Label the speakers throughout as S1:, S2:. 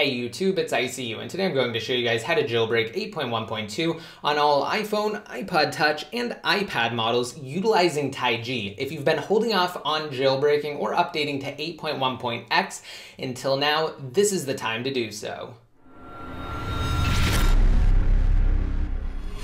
S1: Hey YouTube, it's ICU, and today I'm going to show you guys how to jailbreak 8.1.2 on all iPhone, iPod Touch, and iPad models utilizing TaiG. If you've been holding off on jailbreaking or updating to 8.1.x until now, this is the time to do so.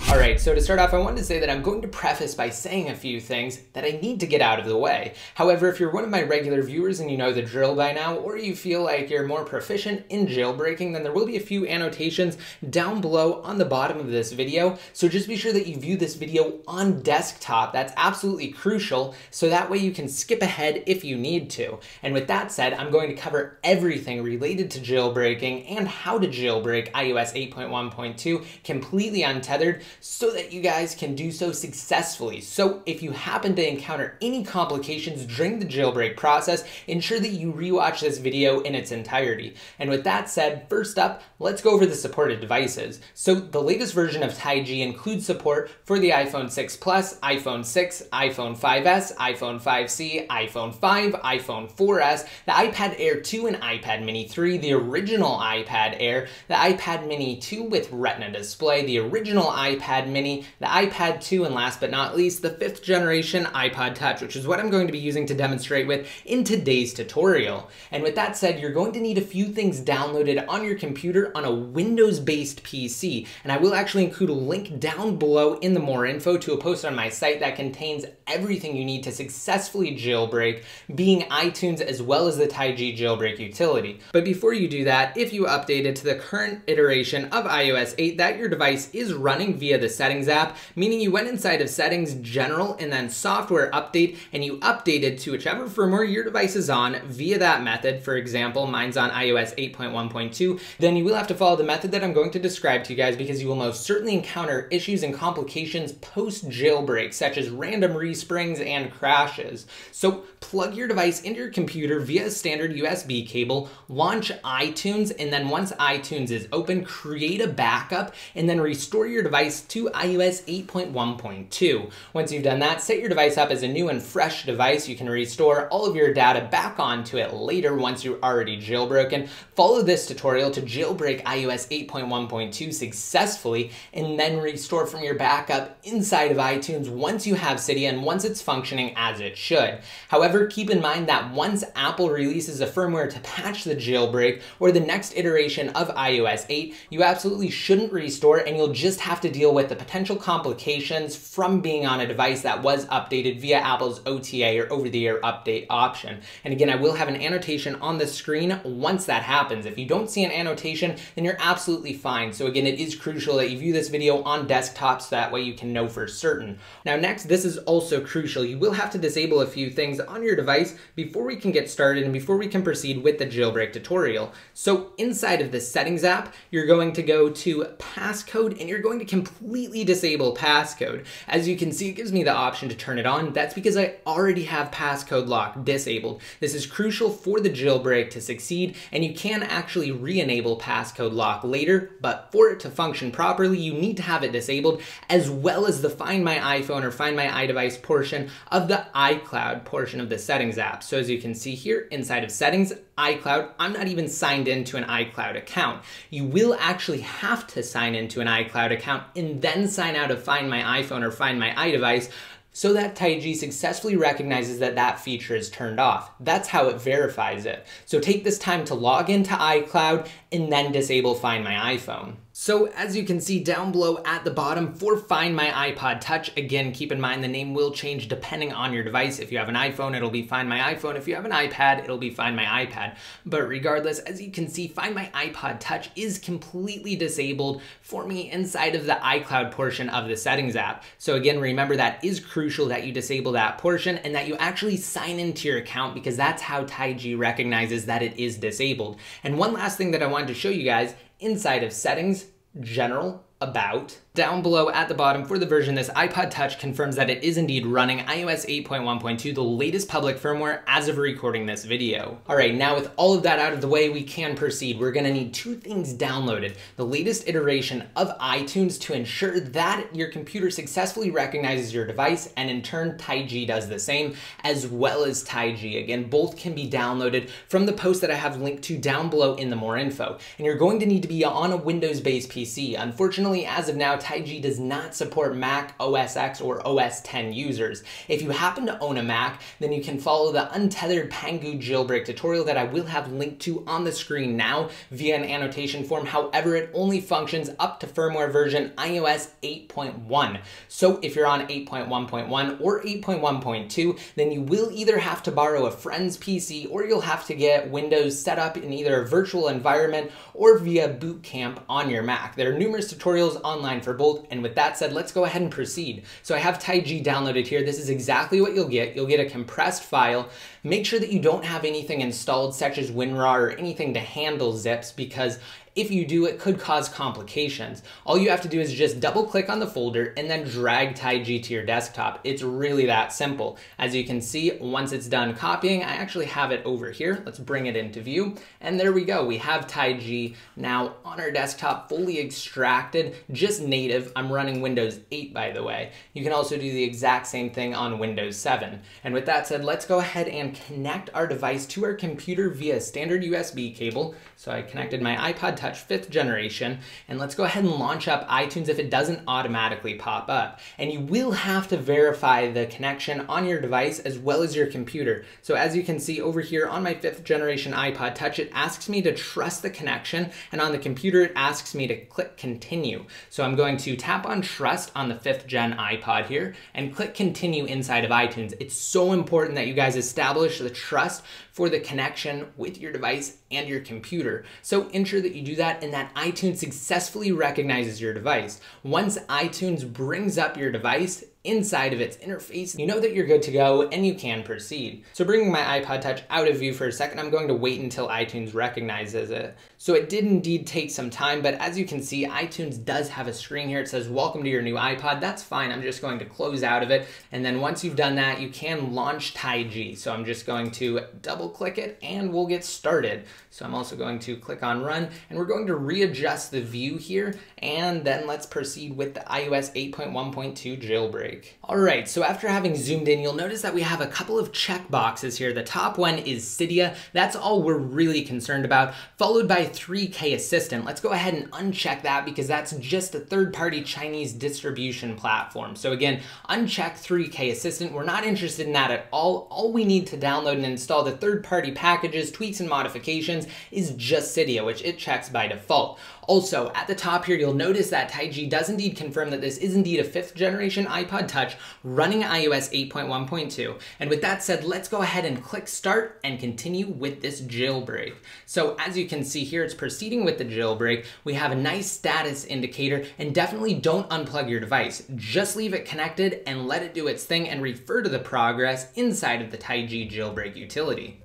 S1: All right, so to start off, I wanted to say that I'm going to preface by saying a few things that I need to get out of the way. However, if you're one of my regular viewers and you know the drill by now, or you feel like you're more proficient in jailbreaking, then there will be a few annotations down below on the bottom of this video. So just be sure that you view this video on desktop. That's absolutely crucial, so that way you can skip ahead if you need to. And with that said, I'm going to cover everything related to jailbreaking and how to jailbreak iOS 8.1.2 completely untethered so that you guys can do so successfully. So if you happen to encounter any complications during the jailbreak process, ensure that you rewatch this video in its entirety. And with that said, first up, let's go over the supported devices. So the latest version of TaiG includes support for the iPhone 6 Plus, iPhone 6, iPhone 5S, iPhone 5C, iPhone 5, iPhone 4S, the iPad Air 2 and iPad Mini 3, the original iPad Air, the iPad Mini 2 with Retina display, the original iPad iPad mini, the iPad 2, and last but not least, the fifth generation iPod Touch, which is what I'm going to be using to demonstrate with in today's tutorial. And with that said, you're going to need a few things downloaded on your computer on a Windows-based PC. And I will actually include a link down below in the more info to a post on my site that contains everything you need to successfully jailbreak, being iTunes as well as the TaiG jailbreak utility. But before you do that, if you updated to the current iteration of iOS 8 that your device is running via the Settings app, meaning you went inside of Settings, General, and then Software Update, and you updated to whichever firmware your device is on via that method. For example, mine's on iOS 8.1.2. Then you will have to follow the method that I'm going to describe to you guys because you will most certainly encounter issues and complications post jailbreak, such as random resprings and crashes. So plug your device into your computer via a standard USB cable, launch iTunes, and then once iTunes is open, create a backup, and then restore your device to iOS 8.1.2. Once you've done that, set your device up as a new and fresh device. You can restore all of your data back onto it later once you're already jailbroken. Follow this tutorial to jailbreak iOS 8.1.2 successfully and then restore from your backup inside of iTunes once you have Cydia and once it's functioning as it should. However, keep in mind that once Apple releases a firmware to patch the jailbreak or the next iteration of iOS 8, you absolutely shouldn't restore and you'll just have to deal with the potential complications from being on a device that was updated via Apple's OTA or over-the-air update option. And again, I will have an annotation on the screen once that happens. If you don't see an annotation, then you're absolutely fine. So again, it is crucial that you view this video on desktop so that way you can know for certain. Now next, this is also crucial. You will have to disable a few things on your device before we can get started and before we can proceed with the jailbreak tutorial. So inside of the settings app, you're going to go to passcode and you're going to completely disable passcode. As you can see, it gives me the option to turn it on. That's because I already have passcode lock disabled. This is crucial for the jailbreak to succeed, and you can actually re-enable passcode lock later, but for it to function properly, you need to have it disabled, as well as the Find My iPhone or Find My iDevice portion of the iCloud portion of the settings app. So as you can see here, inside of settings, iCloud, I'm not even signed into an iCloud account. You will actually have to sign into an iCloud account and then sign out of Find My iPhone or Find My iDevice so that TaiG successfully recognizes that that feature is turned off. That's how it verifies it. So take this time to log into iCloud and then disable Find My iPhone. So as you can see down below at the bottom for Find My iPod Touch, again, keep in mind the name will change depending on your device. If you have an iPhone, it'll be Find My iPhone. If you have an iPad, it'll be Find My iPad. But regardless, as you can see, Find My iPod Touch is completely disabled for me inside of the iCloud portion of the settings app. So again, remember that is crucial that you disable that portion and that you actually sign into your account because that's how TaiG recognizes that it is disabled. And one last thing that I wanted to show you guys inside of settings, general, about, Down below at the bottom for the version, this iPod Touch confirms that it is indeed running iOS 8.1.2, the latest public firmware as of recording this video. All right, now with all of that out of the way, we can proceed. We're gonna need two things downloaded. The latest iteration of iTunes to ensure that your computer successfully recognizes your device, and in turn, TaiG does the same, as well as TaiG. Again, both can be downloaded from the post that I have linked to down below in the more info. And you're going to need to be on a Windows-based PC. Unfortunately, as of now, TaiG does not support Mac OS X or OS 10 users. If you happen to own a Mac, then you can follow the untethered Pangu jailbreak tutorial that I will have linked to on the screen now via an annotation form. However, it only functions up to firmware version iOS 8.1. So if you're on 8.1.1 or 8.1.2, then you will either have to borrow a friend's PC or you'll have to get Windows set up in either a virtual environment or via boot camp on your Mac. There are numerous tutorials online for both. And with that said, let's go ahead and proceed. So I have TaiG downloaded here. This is exactly what you'll get. You'll get a compressed file. Make sure that you don't have anything installed such as WinRAR or anything to handle zips because if you do, it could cause complications. All you have to do is just double click on the folder and then drag TaiG to your desktop. It's really that simple. As you can see, once it's done copying, I actually have it over here. Let's bring it into view. And there we go. We have TaiG now on our desktop, fully extracted, just native. I'm running Windows 8, by the way. You can also do the exact same thing on Windows 7. And with that said, let's go ahead and connect our device to our computer via standard USB cable. So I connected my iPod Touch fifth generation, and let's go ahead and launch up iTunes if it doesn't automatically pop up. And you will have to verify the connection on your device as well as your computer. So as you can see over here on my fifth generation iPod Touch, it asks me to trust the connection, and on the computer, it asks me to click continue. So I'm going to tap on trust on the fifth gen iPod here and click continue inside of iTunes. It's so important that you guys establish the trust for the connection with your device and your computer. So ensure that you do that and that iTunes successfully recognizes your device. Once iTunes brings up your device, inside of its interface, you know that you're good to go and you can proceed. So bringing my iPod Touch out of view for a second, I'm going to wait until iTunes recognizes it. So it did indeed take some time, but as you can see, iTunes does have a screen here. It says, welcome to your new iPod. That's fine. I'm just going to close out of it. And then once you've done that, you can launch TaiG. So I'm just going to double click it and we'll get started. So I'm also going to click on run and we're going to readjust the view here. And then let's proceed with the iOS 8.1.2 jailbreak. All right, so after having zoomed in, you'll notice that we have a couple of check boxes here. The top one is Cydia. That's all we're really concerned about, followed by 3K Assistant. Let's go ahead and uncheck that because that's just a third-party Chinese distribution platform. So again, uncheck 3K Assistant. We're not interested in that at all. All we need to download and install the third-party packages, tweaks, and modifications is just Cydia, which it checks by default. Also, at the top here, you'll notice that TaiG does indeed confirm that this is indeed a fifth generation iPod Touch running iOS 8.1.2. And with that said, let's go ahead and click start and continue with this jailbreak. So as you can see here, it's proceeding with the jailbreak. We have a nice status indicator and definitely don't unplug your device. Just leave it connected and let it do its thing and refer to the progress inside of the TaiG jailbreak utility.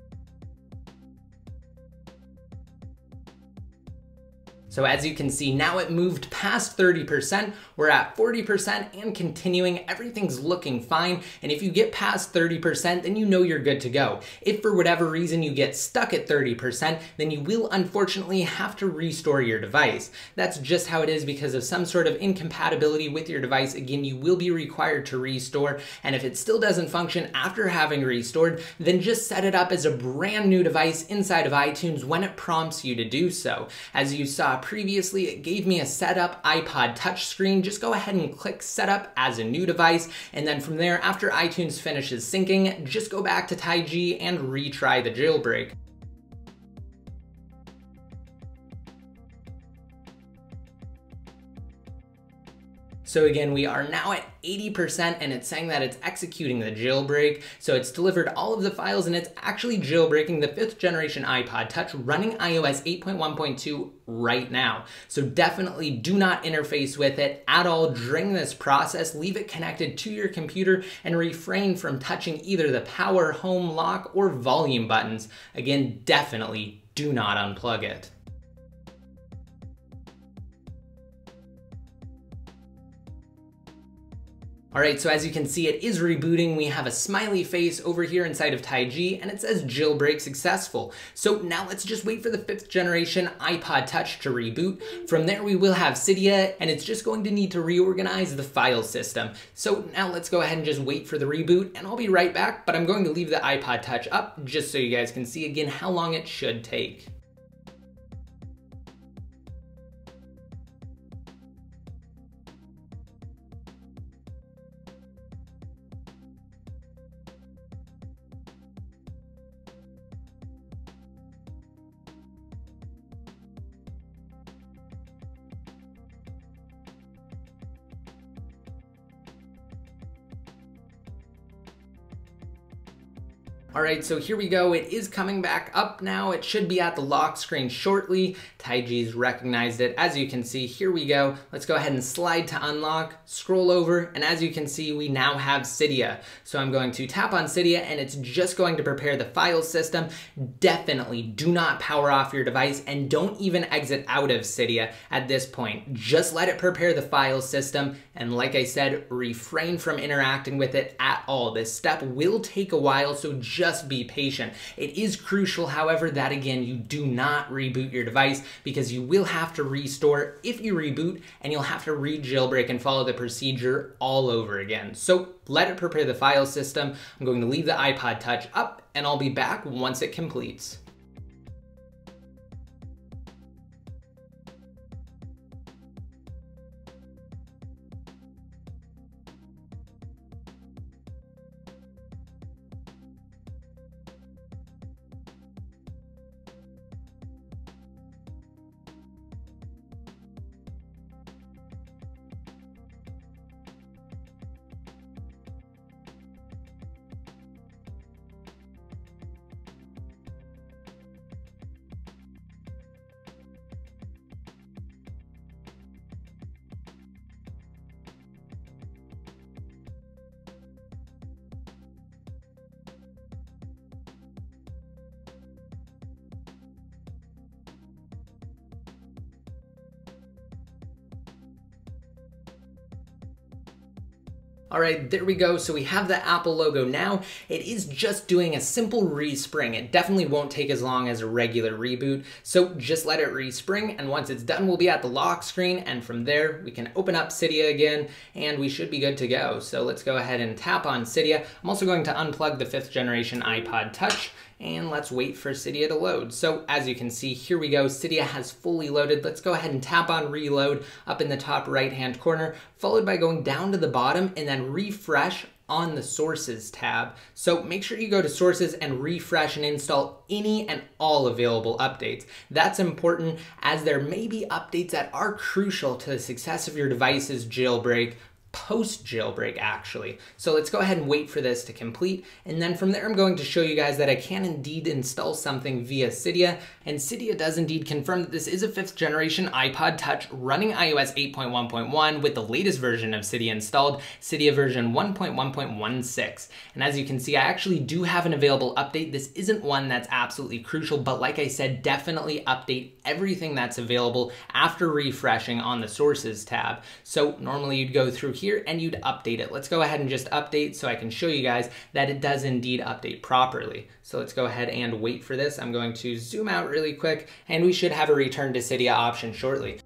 S1: So as you can see, now it moved past 30%, we're at 40% and continuing, everything's looking fine. And if you get past 30%, then you know you're good to go. If for whatever reason you get stuck at 30%, then you will unfortunately have to restore your device. That's just how it is because of some sort of incompatibility with your device. Again, you will be required to restore. And if it still doesn't function after having restored, then just set it up as a brand new device inside of iTunes when it prompts you to do so. As you saw previously, it gave me a setup iPod touchscreen. Just go ahead and click setup as a new device. And then from there, after iTunes finishes syncing, just go back to TaiG and retry the jailbreak. So again, we are now at 80% and it's saying that it's executing the jailbreak. So it's delivered all of the files and it's actually jailbreaking the fifth generation iPod Touch running iOS 8.1.2 right now. So definitely do not interface with it at all during this process. Leave it connected to your computer and refrain from touching either the power, home, lock, or volume buttons. Again, definitely do not unplug it. All right, so as you can see, it is rebooting. We have a smiley face over here inside of TaiG, and it says jailbreak successful. So now let's just wait for the fifth generation iPod Touch to reboot. From there, we will have Cydia, and it's just going to need to reorganize the file system. So now let's go ahead and just wait for the reboot, and I'll be right back, but I'm going to leave the iPod Touch up just so you guys can see again how long it should take. All right, so here we go. It is coming back up now. It should be at the lock screen shortly. TaiG's recognized it. As you can see, here we go. Let's go ahead and slide to unlock, scroll over, and as you can see, we now have Cydia. So I'm going to tap on Cydia and it's just going to prepare the file system. Definitely do not power off your device and don't even exit out of Cydia at this point. Just let it prepare the file system. And like I said, refrain from interacting with it at all. This step will take a while, so just just be patient. It is crucial, however, that again, you do not reboot your device because you will have to restore if you reboot and you'll have to re-jailbreak and follow the procedure all over again. So let it prepare the file system. I'm going to leave the iPod Touch up and I'll be back once it completes. All right, there we go. So we have the Apple logo now. It is just doing a simple respring. It definitely won't take as long as a regular reboot. So just let it respring. And once it's done, we'll be at the lock screen. And from there, we can open up Cydia again and we should be good to go. So let's go ahead and tap on Cydia. I'm also going to unplug the fifth generation iPod Touch and let's wait for Cydia to load. So as you can see, here we go. Cydia has fully loaded. Let's go ahead and tap on reload up in the top right hand corner, followed by going down to the bottom and then refresh on the sources tab. So make sure you go to sources and refresh and install any and all available updates. That's important as there may be updates that are crucial to the success of your device's jailbreak post jailbreak actually. So let's go ahead and wait for this to complete. And then from there, I'm going to show you guys that I can indeed install something via Cydia. And Cydia does indeed confirm that this is a fifth generation iPod Touch running iOS 8.1.1 with the latest version of Cydia installed, Cydia version 1.1.16. And as you can see, I actually do have an available update. This isn't one that's absolutely crucial, but like I said, definitely update everything that's available after refreshing on the sources tab. So normally you'd go through here and you'd update it. Let's go ahead and just update so I can show you guys that it does indeed update properly. So let's go ahead and wait for this. I'm going to zoom out really quick and we should have a return to Cydia option shortly.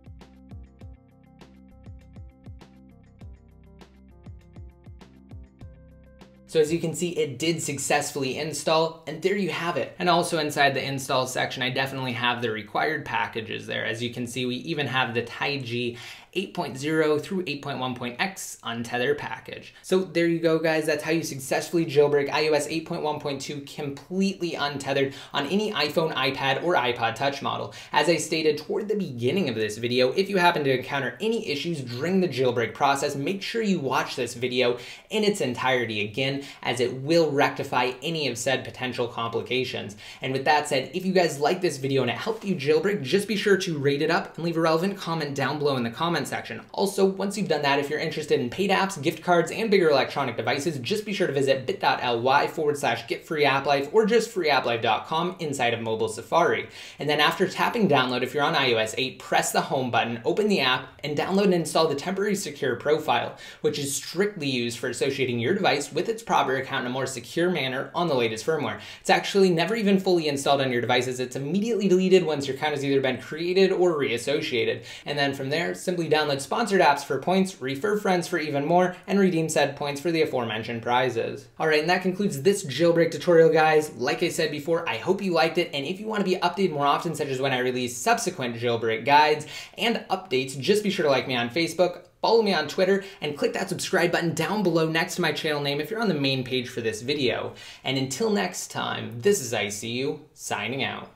S1: So as you can see, it did successfully install, and there you have it. And also inside the install section, I definitely have the required packages there. As you can see, we even have the TaiG 8.0 through 8.1.x untether package. So there you go, guys. That's how you successfully jailbreak iOS 8.1.2 completely untethered on any iPhone, iPad, or iPod Touch model. As I stated toward the beginning of this video, if you happen to encounter any issues during the jailbreak process, make sure you watch this video in its entirety again. as it will rectify any of said potential complications. And with that said, if you guys like this video and it helped you jailbreak, just be sure to rate it up and leave a relevant comment down below in the comment section. Also, once you've done that, if you're interested in paid apps, gift cards, and bigger electronic devices, just be sure to visit bit.ly forward slash get free app life or just freeapplife.com inside of mobile Safari. And then after tapping download, if you're on iOS 8, press the home button, open the app, and download and install the temporary secure profile, which is strictly used for associating your device with its proper account in a more secure manner on the latest firmware. It's actually never even fully installed on your devices. It's immediately deleted once your account has either been created or reassociated. And then from there, simply download sponsored apps for points, refer friends for even more, and redeem said points for the aforementioned prizes. All right, and that concludes this jailbreak tutorial, guys. Like I said before, I hope you liked it, and if you want to be updated more often, such as when I release subsequent jailbreak guides and updates, just be sure to like me on Facebook, follow me on Twitter, and click that subscribe button down below next to my channel name if you're on the main page for this video. And until next time, this is ICU, signing out.